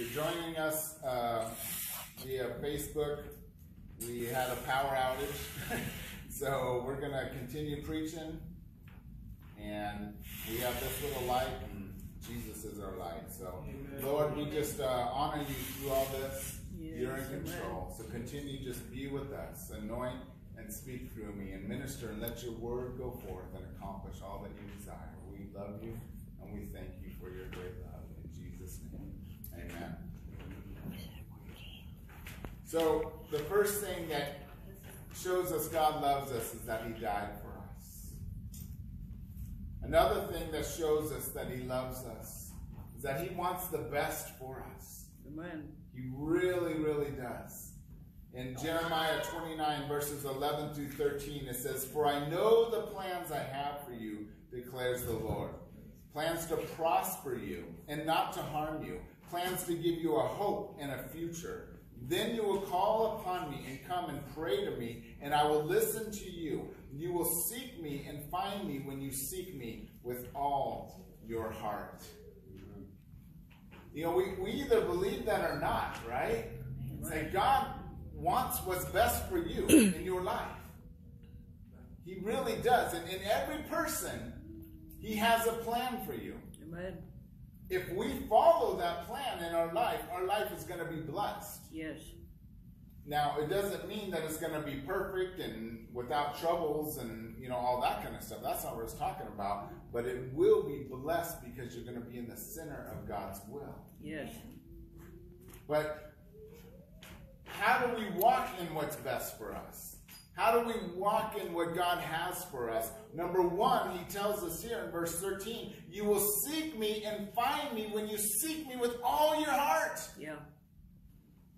you're joining us uh, via Facebook, we had a power outage. so we're going to continue preaching. And we have this little light, and Jesus is our light. So, Amen. Lord, we just uh, honor you through all this. Yes, You're in control. Amen. So continue just be with us, anoint and speak through me, and minister, and let your word go forth and accomplish all that you desire. We love you, and we thank you for your great love. In Jesus' name, amen. So, the first thing that shows us God loves us is that he died for us. Another thing that shows us that he loves us is that he wants the best for us. Amen. He really, really does. In Jeremiah 29, verses 11 through 13, it says, For I know the plans I have for you, declares the Lord. Plans to prosper you and not to harm you. Plans to give you a hope and a future. Then you will call upon me and come and pray to me, and I will listen to you. You will seek me and find me when you seek me with all your heart. You know, we, we either believe that or not, right? Say, God wants what's best for you in your life. He really does. And in every person, He has a plan for you. Amen. If we follow that plan in our life, our life is going to be blessed. Yes. Now, it doesn't mean that it's going to be perfect and without troubles and, you know, all that kind of stuff. That's not what it's talking about. But it will be blessed because you're going to be in the center of God's will. Yes. But how do we walk in what's best for us? How do we walk in what God has for us? Number one, he tells us here in verse 13, you will seek me and find me when you seek me with all your heart. Yeah.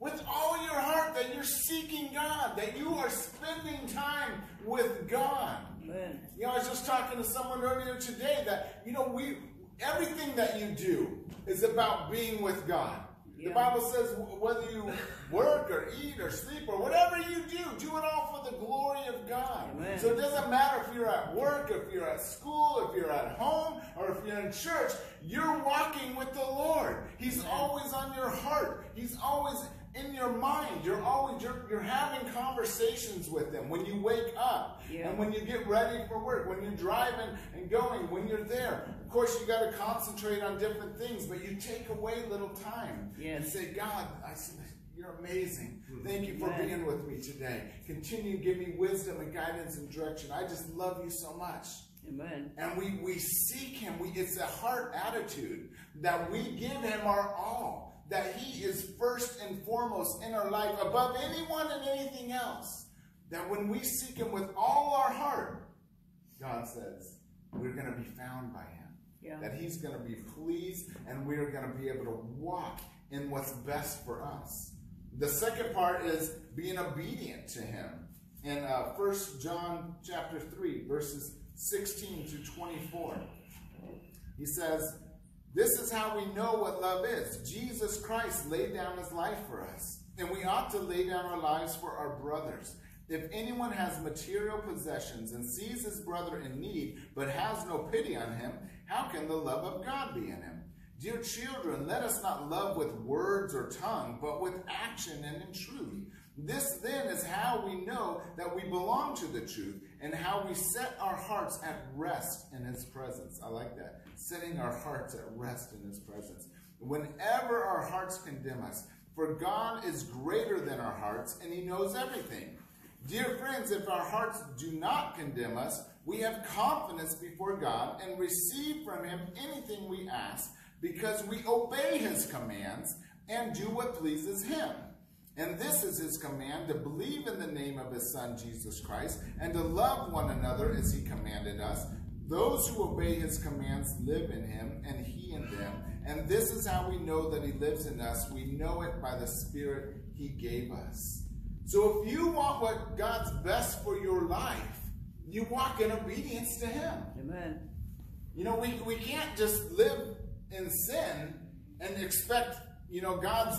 With all your heart, that you're seeking God, that you are spending time with God. Amen. You know, I was just talking to someone earlier today that, you know, we everything that you do is about being with God. The Bible says whether you work or eat or sleep or whatever you do, do it all for the glory of God. Amen. So it doesn't matter if you're at work, if you're at school, if you're at home, or if you're in church, you're walking with the Lord. He's Amen. always on your heart. He's always in your mind. You're always you're, you're having conversations with them when you wake up yeah. and when you get ready for work, when you're driving and going, when you're there. Of course, you got to concentrate on different things, but you take away little time yes. and say, God, I see you're amazing. Mm-hmm. Thank you for Amen. being with me today. Continue to give me wisdom and guidance and direction. I just love you so much. Amen. And we, we seek him. We, it's a heart attitude that we give him our all that He is first and foremost in our life above anyone and anything else. That when we seek Him with all our heart, God says, we're going to be found by Him. Yeah. That He's going to be pleased and we're going to be able to walk in what's best for us. The second part is being obedient to Him. In uh, 1 John chapter 3, verses 16 to 24, he says, this is how we know what love is. Jesus Christ laid down his life for us, and we ought to lay down our lives for our brothers. If anyone has material possessions and sees his brother in need, but has no pity on him, how can the love of God be in him? Dear children, let us not love with words or tongue, but with action and in truth. This then is how we know that we belong to the truth and how we set our hearts at rest in his presence. I like that. Setting our hearts at rest in his presence. Whenever our hearts condemn us, for God is greater than our hearts and he knows everything. Dear friends, if our hearts do not condemn us, we have confidence before God and receive from him anything we ask because we obey his commands and do what pleases him. And this is his command to believe in the name of his son Jesus Christ and to love one another as he commanded us. Those who obey his commands live in him and he in them. And this is how we know that he lives in us. We know it by the spirit he gave us. So if you want what God's best for your life, you walk in obedience to him. Amen. You know, we, we can't just live in sin and expect, you know, God's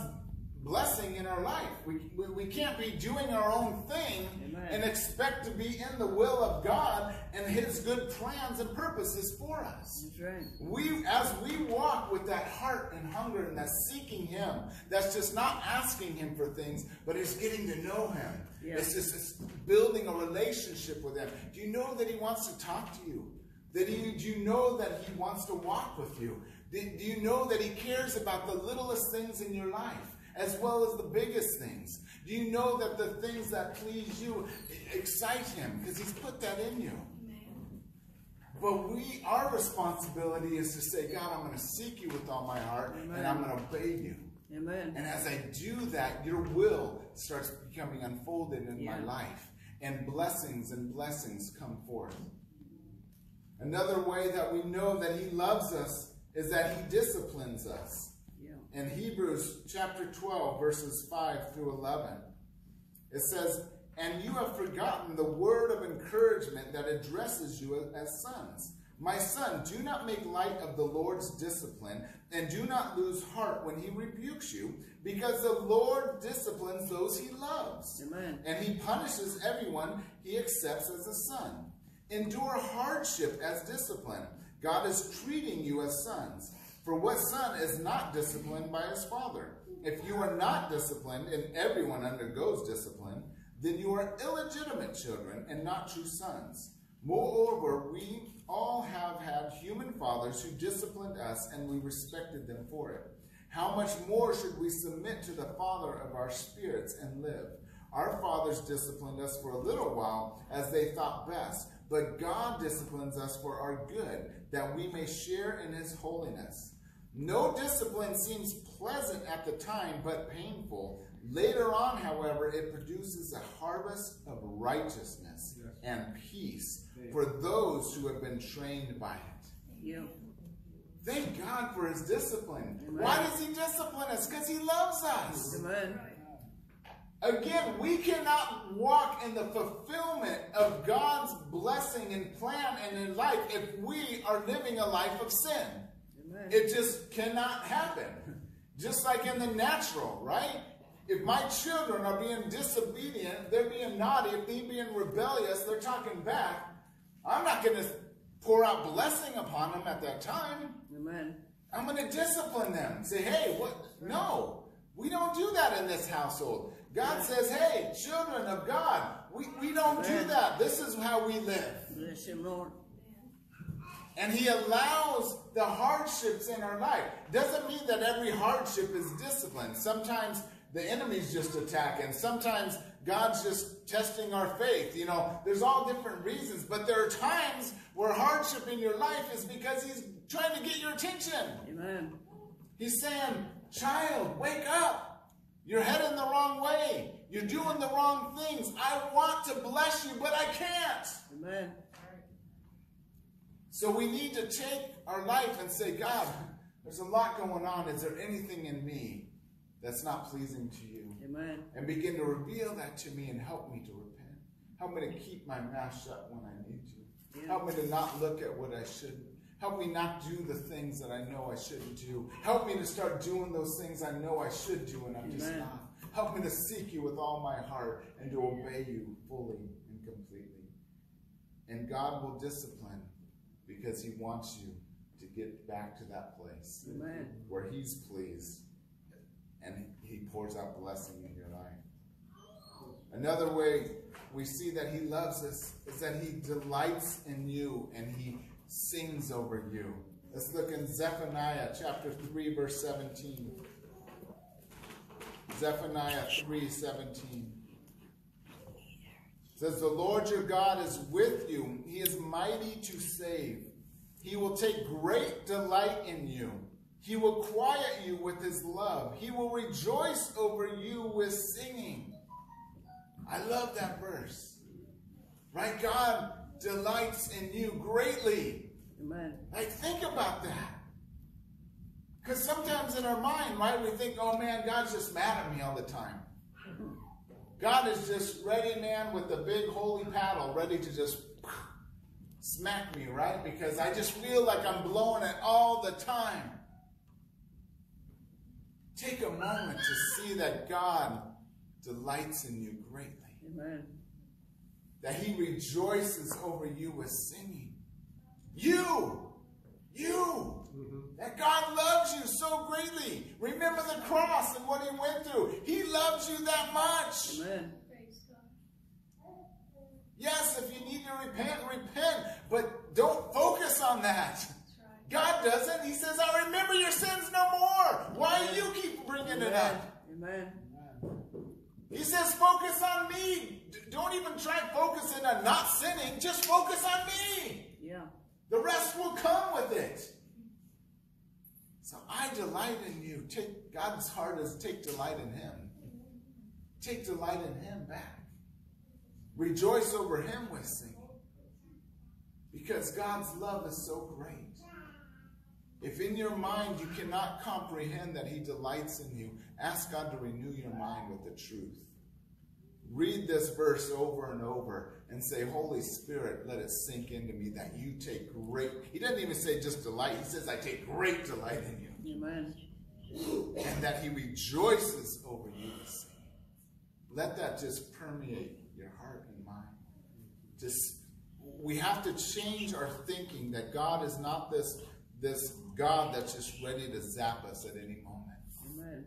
blessing in our life. We, we, we can't be doing our own thing Amen. and expect to be in the will of God and His good plans and purposes for us. Right. We, as we walk with that heart and hunger and that seeking Him, that's just not asking Him for things, but it's getting to know Him. Yeah. It's just it's building a relationship with Him. Do you know that He wants to talk to you? That he, do you know that He wants to walk with you? Do, do you know that He cares about the littlest things in your life? As well as the biggest things. Do you know that the things that please you excite him? Because he's put that in you. But we, our responsibility is to say, God, I'm going to seek you with all my heart, and I'm going to obey you. Amen. And as I do that, your will starts becoming unfolded in my life, and blessings and blessings come forth. Another way that we know that He loves us is that He disciplines us. In Hebrews chapter 12, verses 5 through 11, it says, And you have forgotten the word of encouragement that addresses you as sons. My son, do not make light of the Lord's discipline, and do not lose heart when he rebukes you, because the Lord disciplines those he loves. Amen. And he punishes everyone he accepts as a son. Endure hardship as discipline. God is treating you as sons. For what son is not disciplined by his father? If you are not disciplined, and everyone undergoes discipline, then you are illegitimate children and not true sons. Moreover, we all have had human fathers who disciplined us, and we respected them for it. How much more should we submit to the Father of our spirits and live? Our fathers disciplined us for a little while as they thought best, but God disciplines us for our good, that we may share in his holiness. No discipline seems pleasant at the time, but painful. Later on, however, it produces a harvest of righteousness Yes. and peace for those who have been trained by it. Yeah. Thank God for his discipline. Amen. Why does he discipline us? Because he loves us. Amen. Again, we cannot walk in the fulfillment of God's blessing and plan and in life if we are living a life of sin. Amen. It just cannot happen. Just like in the natural, right? If my children are being disobedient, they're being naughty, if they're being rebellious, they're talking back, I'm not going to pour out blessing upon them at that time. Amen. I'm going to discipline them. Say, hey, what? No, we don't do that in this household. God says, hey, children of God, we, we don't do that. This is how we live. Bless him, Lord. And He allows the hardships in our life. Doesn't mean that every hardship is discipline. Sometimes the enemy's just attacking. Sometimes God's just testing our faith. You know, there's all different reasons. But there are times where hardship in your life is because He's trying to get your attention. Amen. He's saying, Child, wake up. You're heading the wrong way. You're doing the wrong things. I want to bless you, but I can't. Amen. So we need to take our life and say, God, there's a lot going on. Is there anything in me that's not pleasing to you? Amen. And begin to reveal that to me and help me to repent. Help me to keep my mouth shut when I need to. Yeah. Help me to not look at what I shouldn't. Help me not do the things that I know I shouldn't do. Help me to start doing those things I know I should do and I'm just not. Help me to seek you with all my heart and to obey you fully and completely. And God will discipline because He wants you to get back to that place Amen. where He's pleased and He pours out blessing in your life. Another way we see that He loves us is that He delights in you and He sings over you. Let's look in Zephaniah chapter 3, verse 17. Zephaniah 3 17 says, The Lord your God is with you. He is mighty to save. He will take great delight in you. He will quiet you with his love. He will rejoice over you with singing. I love that verse. Right? God delights in you greatly. Amen. Like, think about that. Because sometimes in our mind, right, we think, oh man, God's just mad at me all the time. God is just ready, man, with the big holy paddle, ready to just smack me, right? Because I just feel like I'm blowing it all the time. Take a moment to see that God delights in you greatly. Amen. That he rejoices over you with singing. You! You! Mm-hmm. That God loves you so greatly. Remember the cross and what he went through. He loves you that much. Amen. Yes, if you need to repent, repent. But don't focus on that. God doesn't. He says, I remember your sins no more. Why do you keep bringing it up? Amen. He says, focus on me. D- Don't even try focusing on not sinning. Just focus on me. Yeah. The rest will come with it. I delight in you. Take God's heart is take delight in him. Take delight in him back. Rejoice over him with singing. Because God's love is so great. If in your mind you cannot comprehend that he delights in you, ask God to renew your mind with the truth. Read this verse over and over and say, Holy Spirit, let it sink into me that you take great. He doesn't even say just delight. He says, I take great delight in you. Amen. And that he rejoices over you. Let that just permeate your heart and mind. Just we have to change our thinking that God is not this, this God that's just ready to zap us at any moment. Amen.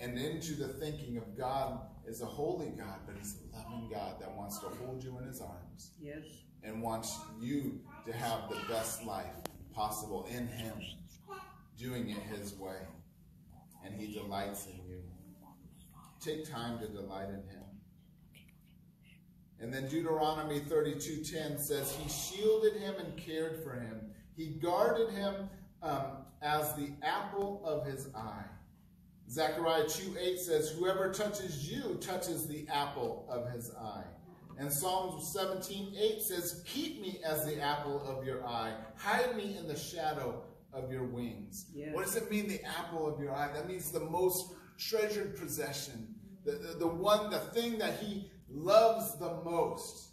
And into the thinking of God is a holy God, but he's a loving God that wants to hold you in his arms Yes. and wants you to have the best life possible in him, doing it his way. And he delights in you. Take time to delight in him. And then Deuteronomy 32:10 says, He shielded him and cared for him. He guarded him um, as the apple of his eye. Zechariah 2:8 says, Whoever touches you touches the apple of his eye. And Psalm 17:8 says, Keep me as the apple of your eye. Hide me in the shadow of your wings. Yes. What does it mean, the apple of your eye? That means the most treasured possession. The, the, the one, the thing that he loves the most.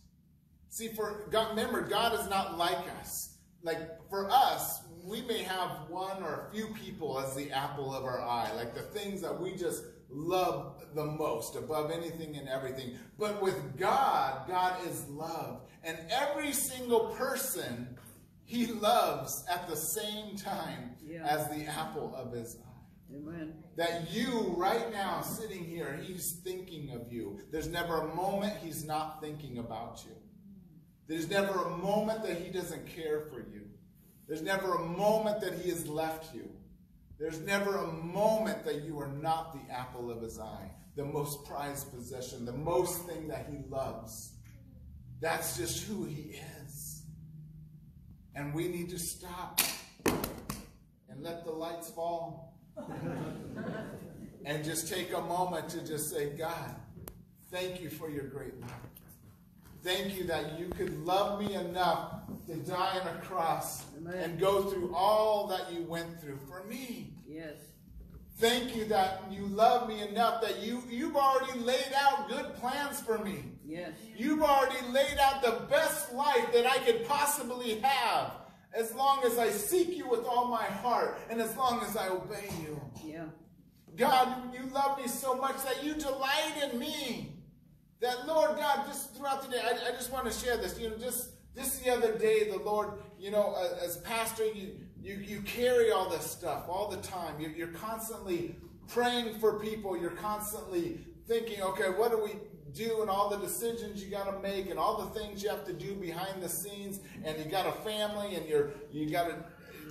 See, for God, remember, God is not like us. Like for us, we may have one or a few people as the apple of our eye, like the things that we just love the most above anything and everything. But with God, God is love. And every single person he loves at the same time Yeah. as the apple of his eye. Amen. That you, right now, sitting here, he's thinking of you. There's never a moment he's not thinking about you. There's never a moment that he doesn't care for you. There's never a moment that he has left you. There's never a moment that you are not the apple of his eye, the most prized possession, the most thing that he loves. That's just who he is. And we need to stop and let the lights fall and just take a moment to just say, God, thank you for your great love. Thank you that you could love me enough to die on a cross Amen. and go through all that you went through for me. Yes. Thank you that you love me enough that you, you've already laid out good plans for me. Yes. You've already laid out the best life that I could possibly have as long as I seek you with all my heart and as long as I obey you. Yeah. God, you love me so much that you delight in me. That Lord God, just throughout the day, I, I just want to share this. You know, just just the other day, the Lord, you know, uh, as pastor, you you you carry all this stuff all the time. You're, you're constantly praying for people. You're constantly thinking, okay, what do we do, and all the decisions you got to make, and all the things you have to do behind the scenes, and you got a family, and you're you got to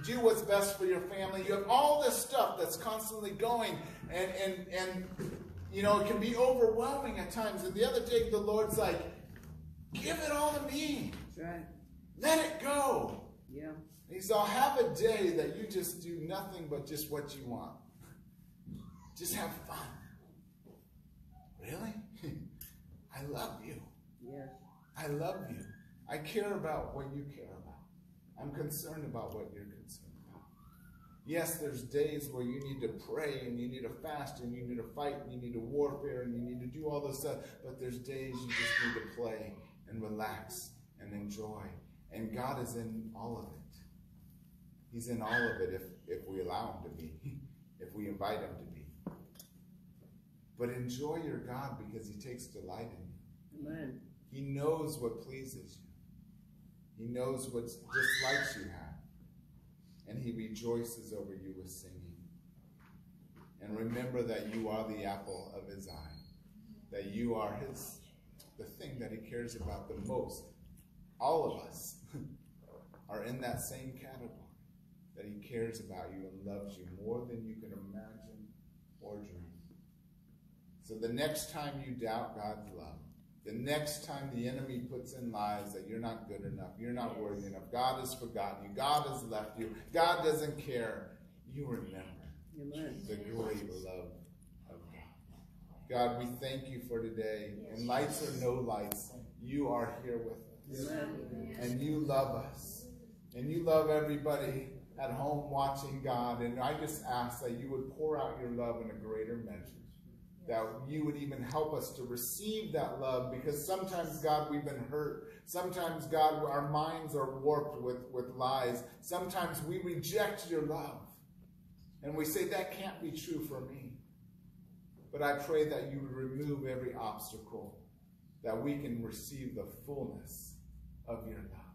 do what's best for your family. You have all this stuff that's constantly going, and and and you know it can be overwhelming at times. And the other day, the Lord's like, "Give it all to me. That's right. Let it go." Yeah. And He said, "I'll have a day that you just do nothing but just what you want. Just have fun." Really? I love you. Yes. I love you. I care about what you care about. I'm concerned about what you're concerned about. Yes, there's days where you need to pray and you need to fast and you need to fight and you need to warfare and you need to do all this stuff, but there's days you just need to play and relax and enjoy. And God is in all of it. He's in all of it if, if we allow him to be, if we invite him to be. But enjoy your God because He takes delight in you. Amen. He knows what pleases you. He knows what dislikes you have. And He rejoices over you with singing. And remember that you are the apple of His eye, that you are His, the thing that He cares about the most. All of us are in that same category, that He cares about you and loves you more than you can imagine or dream. So the next time you doubt God's love, the next time the enemy puts in lies that you're not good enough, you're not worthy enough, God has forgotten you, God has left you, God doesn't care, you remember Amen. the great love of God. God, we thank you for today. And lights or no lights, you are here with us. Amen. And you love us. And you love everybody at home watching God. And I just ask that you would pour out your love in a greater measure. That you would even help us to receive that love because sometimes, God, we've been hurt. Sometimes, God, our minds are warped with, with lies. Sometimes we reject your love. And we say, that can't be true for me. But I pray that you would remove every obstacle, that we can receive the fullness of your love.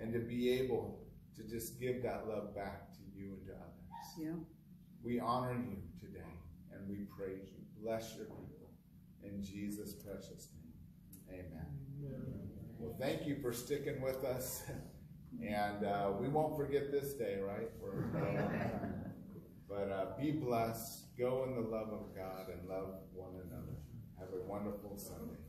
And to be able to just give that love back to you and to others. Yeah. We honor you today and we praise you. Bless your people. In Jesus' precious name. Amen. Well, thank you for sticking with us. And uh, we won't forget this day, right? For a long time. But uh, be blessed. Go in the love of God and love one another. Have a wonderful Sunday.